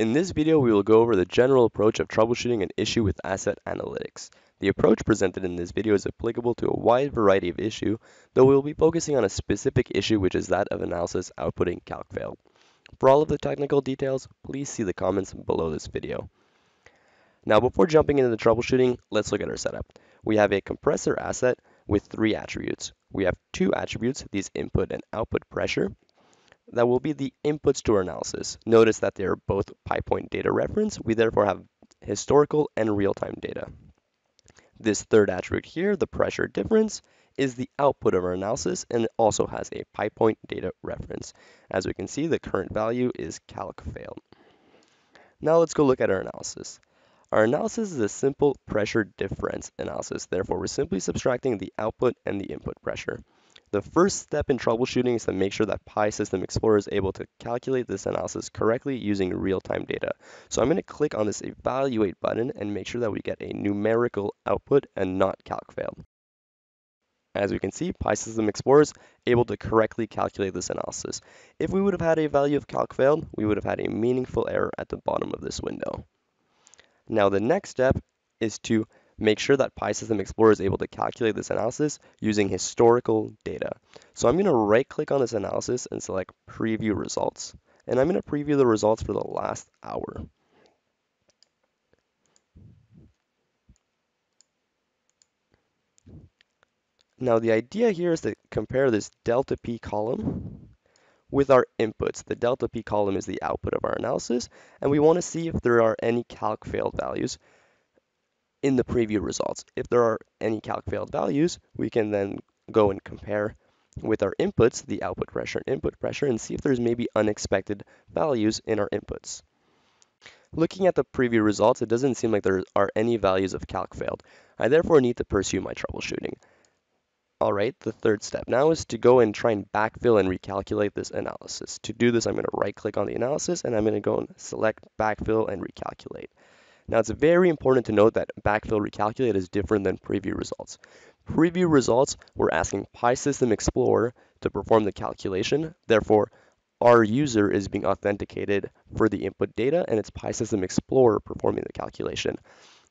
In this video, we will go over the general approach of troubleshooting an issue with asset analytics. The approach presented in this video is applicable to a wide variety of issue, though we will be focusing on a specific issue which is that of analysis outputting calc_fail. For all of the technical details, please see the comments below this video. Now before jumping into the troubleshooting, let's look at our setup. We have a compressor asset with three attributes. We have two attributes, these input and output pressure, that will be the inputs to our analysis. Notice that they are both PI Point data reference. We therefore have historical and real-time data. This third attribute here, the pressure difference, is the output of our analysis and it also has a PI Point data reference. As we can see, the current value is calc fail. Now let's go look at our analysis. Our analysis is a simple pressure difference analysis. Therefore, we're simply subtracting the output and the input pressure. The first step in troubleshooting is to make sure that Pi System Explorer is able to calculate this analysis correctly using real-time data. So I'm going to click on this evaluate button and make sure that we get a numerical output and not calc fail. As we can see, Pi System Explorer is able to correctly calculate this analysis. If we would have had a value of calc failed, we would have had a meaningful error at the bottom of this window. Now the next step is to make sure that Pi System Explorer is able to calculate this analysis using historical data. So I'm going to right click on this analysis and select preview results. And I'm going to preview the results for the last hour. Now the idea here is to compare this delta P column with our inputs. The delta P column is the output of our analysis, and we want to see if there are any calc failed values in the preview results. If there are any calc failed values, we can then go and compare with our inputs, the output pressure and input pressure, and see if there's maybe unexpected values in our inputs. Looking at the preview results, it doesn't seem like there are any values of calc failed. I therefore need to pursue my troubleshooting. All right, the third step now is to go and try and backfill and recalculate this analysis. To do this, I'm going to right click on the analysis and I'm going to go and select backfill and recalculate. Now it's very important to note that backfill recalculate is different than preview results. Preview results, we're asking Pi System Explorer to perform the calculation. Therefore, our user is being authenticated for the input data and it's Pi System Explorer performing the calculation.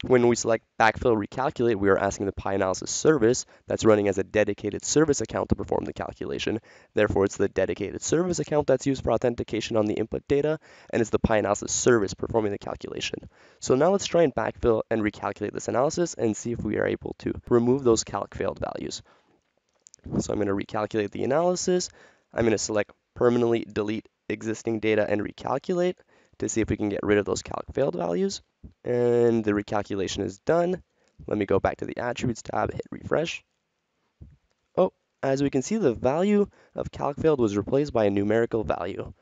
When we select backfill recalculate, we are asking the PI Analysis service that's running as a dedicated service account to perform the calculation. Therefore, it's the dedicated service account that's used for authentication on the input data, and it's the PI Analysis service performing the calculation. So now let's try and backfill and recalculate this analysis and see if we are able to remove those calc failed values. So I'm going to recalculate the analysis. I'm going to select permanently delete existing data and recalculate to see if we can get rid of those calc failed values and the recalculation is done. Let me go back to the attributes tab, hit refresh. Oh, as we can see, the value of calc failed was replaced by a numerical value.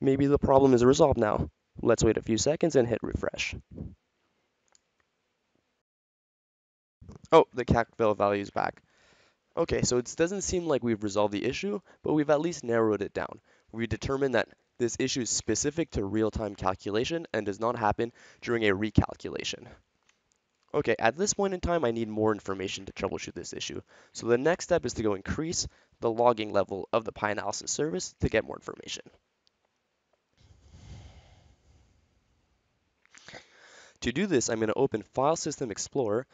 Maybe the problem is resolved now. Let's wait a few seconds and hit refresh. Oh, the calc failed value is back. Okay, so it doesn't seem like we've resolved the issue, but we've at least narrowed it down. We determined that this issue is specific to real-time calculation and does not happen during a recalculation. Okay, at this point in time, I need more information to troubleshoot this issue. So the next step is to go increase the logging level of the PI Analysis service to get more information. To do this, I'm going to open File System Explorer,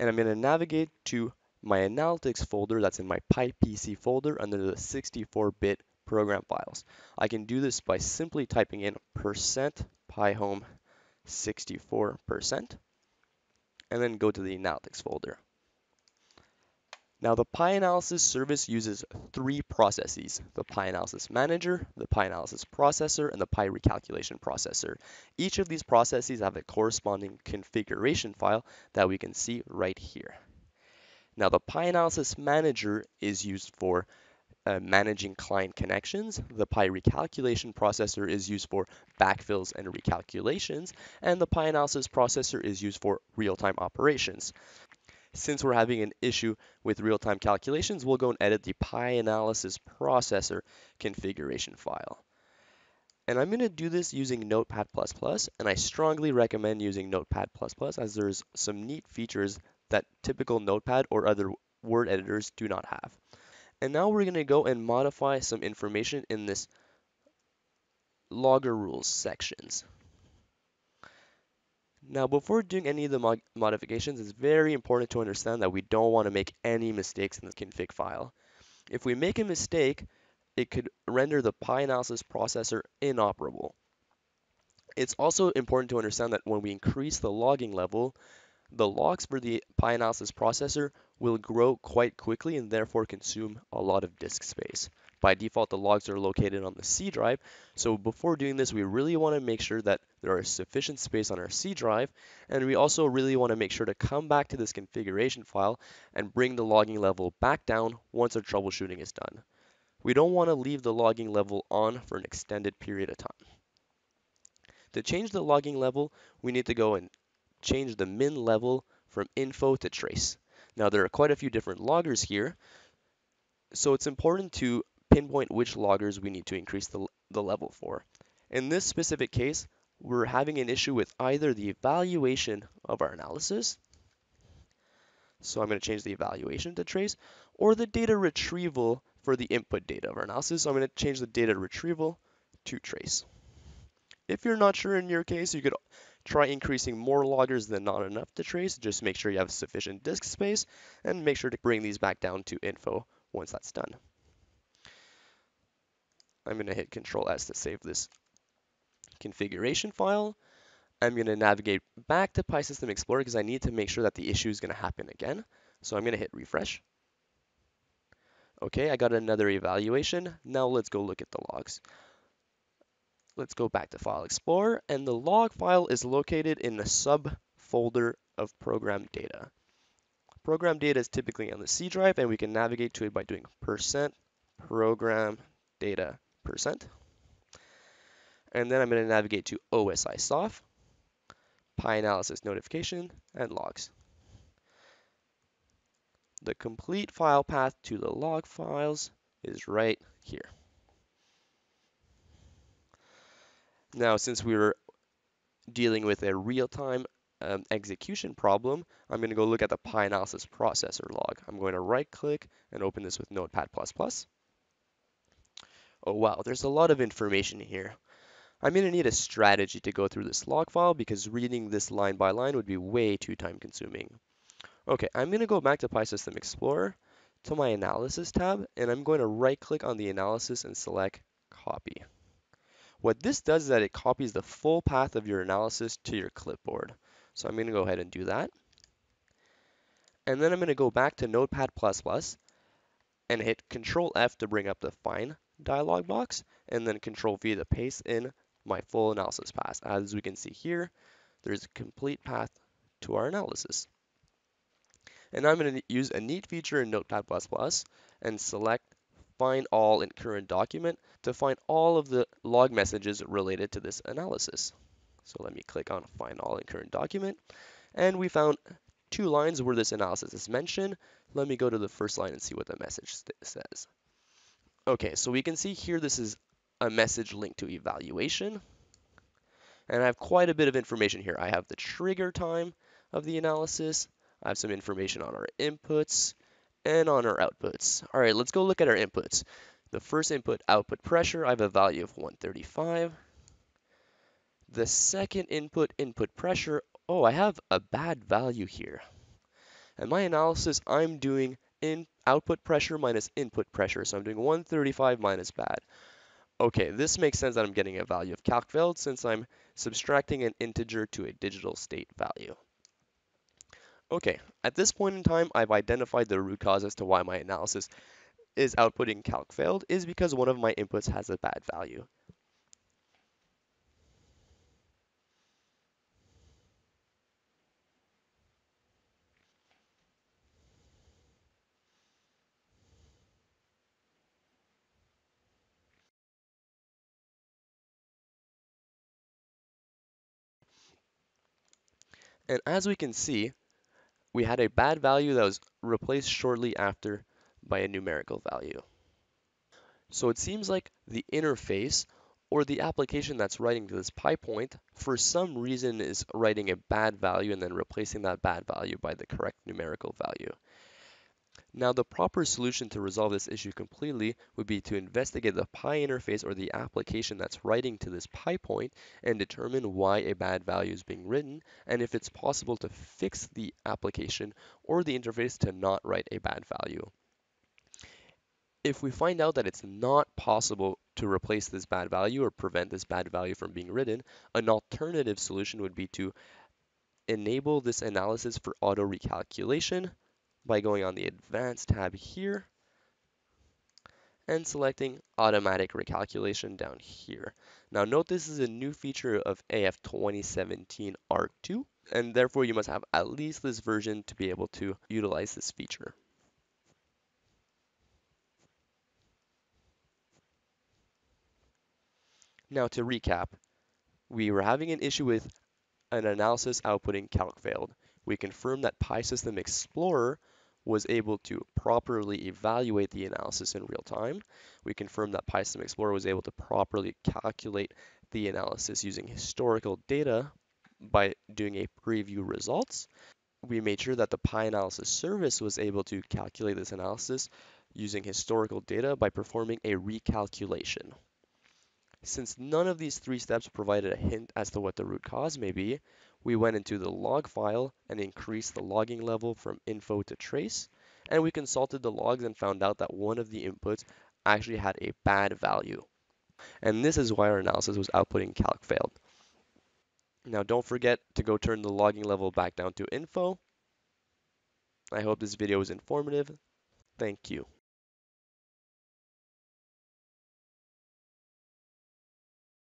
and I'm going to navigate to my analytics folder that's in my PIPC folder under the 64-bit program files. I can do this by simply typing in percent pihome 64% and then go to the analytics folder. Now the PI Analysis service uses three processes, the PI Analysis Manager, the PI Analysis Processor, and the PI Recalculation Processor. Each of these processes have a corresponding configuration file that we can see right here. Now the PI Analysis Manager is used for uh, managing client connections. The Pi recalculation processor is used for backfills and recalculations, and the Pi analysis processor is used for real-time operations. Since we're having an issue with real-time calculations, we'll go and edit the Pi analysis processor configuration file. And I'm going to do this using Notepad++, and I strongly recommend using Notepad++ as there's some neat features that typical Notepad or other word editors do not have. And now we're going to go and modify some information in this logger rules sections. Now, before doing any of the mod modifications, it's very important to understand that we don't want to make any mistakes in the config file. If we make a mistake, it could render the PI Analysis processor inoperable. It's also important to understand that when we increase the logging level, the logs for the PI Analysis processor will grow quite quickly and therefore consume a lot of disk space. By default, the logs are located on the C drive. So before doing this, we really want to make sure that there is sufficient space on our C drive. And we also really want to make sure to come back to this configuration file and bring the logging level back down once our troubleshooting is done. We don't want to leave the logging level on for an extended period of time. To change the logging level, we need to go and change the min level from info to trace. Now there are quite a few different loggers here, so it's important to pinpoint which loggers we need to increase the, the level for. In this specific case, we're having an issue with either the evaluation of our analysis, so I'm going to change the evaluation to trace, or the data retrieval for the input data of our analysis, so I'm going to change the data retrieval to trace. If you're not sure in your case, you could try increasing more loggers than not enough to trace. Just make sure you have sufficient disk space and make sure to bring these back down to info once that's done. I'm going to hit Control S to save this configuration file. I'm going to navigate back to PI System Explorer because I need to make sure that the issue is going to happen again. So I'm going to hit refresh. Okay, I got another evaluation. Now let's go look at the logs. Let's go back to File Explorer, and the log file is located in the subfolder of program data. Program data is typically on the C drive, and we can navigate to it by doing percent program data percent. And then I'm going to navigate to OSI soft, OSIsoft, PI Analysis notification, and logs. The complete file path to the log files is right here. Now, since we were dealing with a real-time um, execution problem, I'm going to go look at the PI Analysis processor log. I'm going to right-click and open this with Notepad++. Oh wow, there's a lot of information here. I'm going to need a strategy to go through this log file because reading this line by line would be way too time consuming. Okay, I'm going to go back to PI System Explorer to my Analysis tab, and I'm going to right click on the analysis and select Copy. What this does is that it copies the full path of your analysis to your clipboard. So I'm going to go ahead and do that. And then I'm going to go back to Notepad++ and hit Control F to bring up the Find dialog box, and then Control V to paste in my full analysis path. As we can see here, there's a complete path to our analysis. And I'm going to use a neat feature in Notepad++ and select Find All in Current Document to find all of the log messages related to this analysis. So let me click on Find All in Current Document. And we found two lines where this analysis is mentioned. Let me go to the first line and see what the message says. Okay, so we can see here this is a message linked to evaluation. And I have quite a bit of information here. I have the trigger time of the analysis. I have some information on our inputs and on our outputs. All right, let's go look at our inputs. The first input, output pressure, I have a value of 135. The second input, input pressure, oh, I have a bad value here. And my analysis, I'm doing in output pressure minus input pressure. So I'm doing 135 minus bad. Okay, this makes sense that I'm getting a value of calc failed since I'm subtracting an integer to a digital state value. Okay, at this point in time, I've identified the root cause as to why my analysis is outputting calc failed is because one of my inputs has a bad value. And as we can see, we had a bad value that was replaced shortly after by a numerical value. So it seems like the interface or the application that's writing to this PI Point for some reason is writing a bad value and then replacing that bad value by the correct numerical value. Now the proper solution to resolve this issue completely would be to investigate the Pi interface or the application that's writing to this Pi point and determine why a bad value is being written and if it's possible to fix the application or the interface to not write a bad value. If we find out that it's not possible to replace this bad value or prevent this bad value from being written, an alternative solution would be to enable this analysis for auto recalculation by going on the Advanced tab here and selecting Automatic Recalculation down here. Now note this is a new feature of AF 2017 R2, and therefore you must have at least this version to be able to utilize this feature. Now to recap, we were having an issue with an analysis outputting calc failed. We confirmed that Pi System Explorer was able to properly evaluate the analysis in real time. We confirmed that Pi System Explorer was able to properly calculate the analysis using historical data by doing a preview results. We made sure that the Pi analysis service was able to calculate this analysis using historical data by performing a recalculation. Since none of these three steps provided a hint as to what the root cause may be, we went into the log file and increased the logging level from info to trace, and we consulted the logs and found out that one of the inputs actually had a bad value. And this is why our analysis was outputting calc failed. Now don't forget to go turn the logging level back down to info. I hope this video was informative. Thank you.